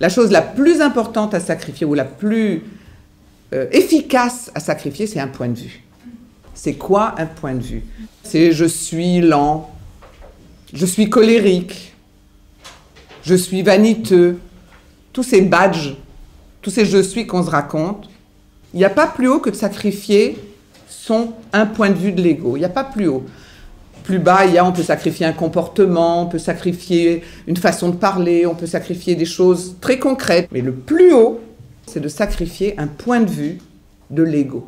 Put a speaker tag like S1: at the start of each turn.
S1: La chose la plus importante à sacrifier ou la plus euh, efficace à sacrifier, c'est un point de vue. C'est quoi un point de vue? C'est je suis lent, je suis colérique, je suis vaniteux, tous ces badges, tous ces je suis qu'on se raconte. Il n'y a pas plus haut que de sacrifier son un point de vue de l'ego. Il n'y a pas plus haut. Plus bas, on peut sacrifier un comportement, on peut sacrifier une façon de parler, on peut sacrifier des choses très concrètes. Mais le plus haut, c'est de sacrifier un point de vue de l'ego.